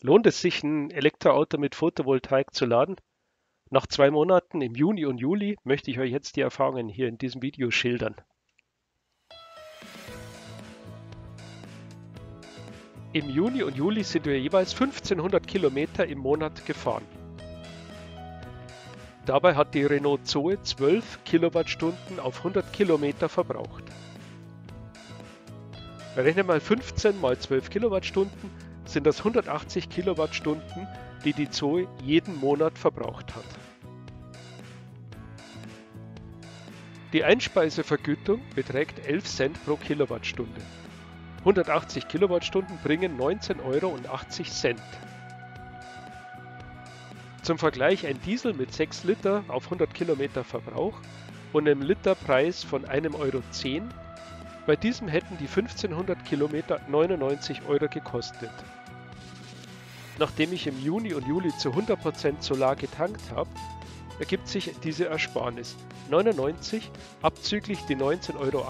Lohnt es sich, ein Elektroauto mit Photovoltaik zu laden? Nach zwei Monaten im Juni und Juli möchte ich euch jetzt die Erfahrungen hier in diesem Video schildern. Im Juni und Juli sind wir jeweils 1500 Kilometer im Monat gefahren. Dabei hat die Renault Zoe 12 Kilowattstunden auf 100 Kilometer verbraucht. Rechne mal 15 mal 12 Kilowattstunden sind das 180 Kilowattstunden, die die Zoe jeden Monat verbraucht hat. Die Einspeisevergütung beträgt 11 Cent pro Kilowattstunde. 180 Kilowattstunden bringen 19,80 Euro. Zum Vergleich ein Diesel mit 6 Liter auf 100 Kilometer Verbrauch und einem Literpreis von 1,10 Euro. Bei diesem hätten die 1500 Kilometer 99 Euro gekostet. Nachdem ich im Juni und Juli zu 100% Solar getankt habe, ergibt sich diese Ersparnis. 99 abzüglich die 19,80 Euro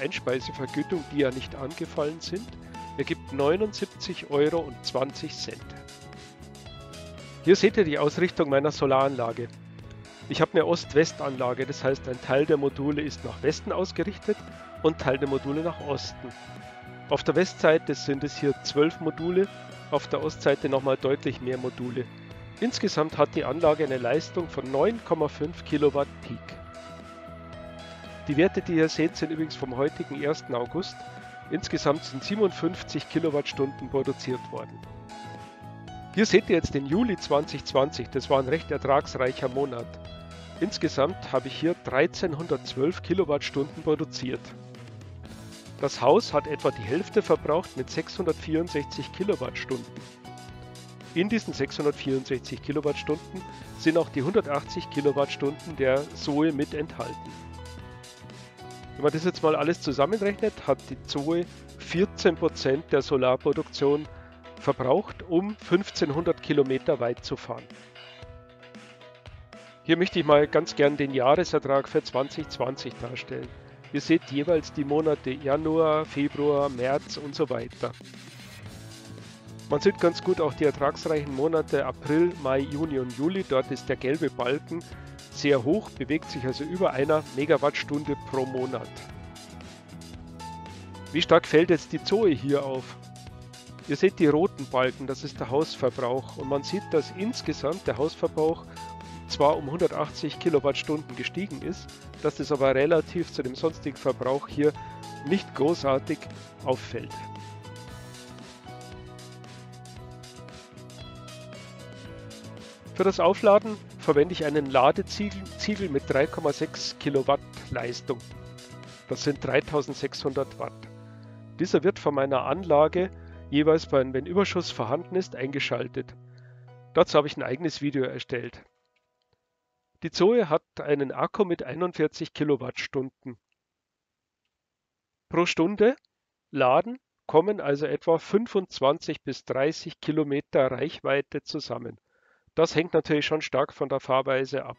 Einspeisevergütung, die ja nicht angefallen sind, ergibt 79,20 Euro. Hier seht ihr die Ausrichtung meiner Solaranlage. Ich habe eine Ost-West-Anlage, das heißt ein Teil der Module ist nach Westen ausgerichtet und Teil der Module nach Osten. Auf der Westseite sind es hier 12 Module auf der Ostseite nochmal deutlich mehr Module. Insgesamt hat die Anlage eine Leistung von 9,5 Kilowatt Peak. Die Werte, die ihr seht, sind übrigens vom heutigen 1. August. Insgesamt sind 57 Kilowattstunden produziert worden. Hier seht ihr jetzt den Juli 2020, das war ein recht ertragsreicher Monat. Insgesamt habe ich hier 1312 Kilowattstunden produziert. Das Haus hat etwa die Hälfte verbraucht mit 664 Kilowattstunden. In diesen 664 Kilowattstunden sind auch die 180 Kilowattstunden der Zoe mit enthalten. Wenn man das jetzt mal alles zusammenrechnet, hat die Zoe 14% der Solarproduktion verbraucht, um 1500 Kilometer weit zu fahren. Hier möchte ich mal ganz gern den Jahresertrag für 2020 darstellen. Ihr seht jeweils die Monate Januar, Februar, März und so weiter. Man sieht ganz gut auch die ertragsreichen Monate April, Mai, Juni und Juli. Dort ist der gelbe Balken sehr hoch, bewegt sich also über einer Megawattstunde pro Monat. Wie stark fällt jetzt die Zoe hier auf? Ihr seht die roten Balken, das ist der Hausverbrauch und man sieht, dass insgesamt der Hausverbrauch zwar um 180 Kilowattstunden gestiegen ist, dass es aber relativ zu dem sonstigen Verbrauch hier nicht großartig auffällt. Für das Aufladen verwende ich einen Ladeziegel mit 3,6 Kilowatt Leistung. Das sind 3600 Watt. Dieser wird von meiner Anlage jeweils, wenn Überschuss vorhanden ist, eingeschaltet. Dazu habe ich ein eigenes Video erstellt. Die Zoe hat einen Akku mit 41 Kilowattstunden. Pro Stunde Laden kommen also etwa 25 bis 30 Kilometer Reichweite zusammen. Das hängt natürlich schon stark von der Fahrweise ab.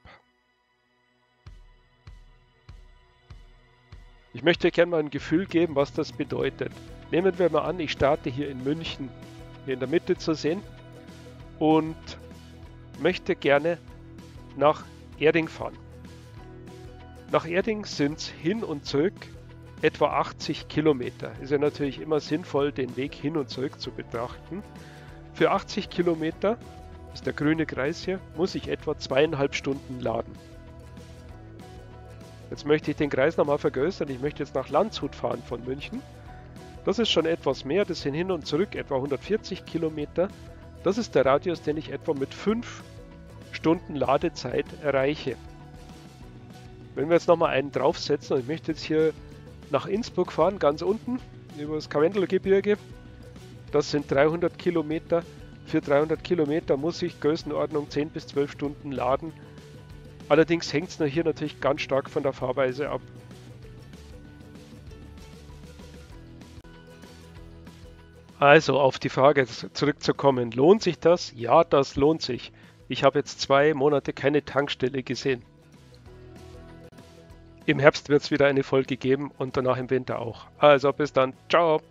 Ich möchte gerne mal ein Gefühl geben, was das bedeutet. Nehmen wir mal an, ich starte hier in München, hier in der Mitte zu sehen und möchte gerne nach Erding fahren. Nach Erding sind es hin und zurück etwa 80 Kilometer. Ist ja natürlich immer sinnvoll, den Weg hin und zurück zu betrachten. Für 80 Kilometer, ist der grüne Kreis hier, muss ich etwa zweieinhalb Stunden laden. Jetzt möchte ich den Kreis nochmal vergrößern. Ich möchte jetzt nach Landshut fahren von München. Das ist schon etwas mehr, das sind hin und zurück etwa 140 Kilometer. Das ist der Radius, den ich etwa mit 5 Stunden Ladezeit erreiche. Wenn wir jetzt nochmal einen draufsetzen und ich möchte jetzt hier nach Innsbruck fahren, ganz unten über das Karwendelgebirge, das sind 300 Kilometer. Für 300 Kilometer muss ich Größenordnung 10 bis 12 Stunden laden. Allerdings hängt es hier natürlich ganz stark von der Fahrweise ab. Also auf die Frage zurückzukommen, lohnt sich das? Ja, das lohnt sich. Ich habe jetzt zwei Monate keine Tankstelle gesehen. Im Herbst wird es wieder eine Folge geben und danach im Winter auch. Also bis dann. Ciao.